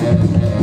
Yeah.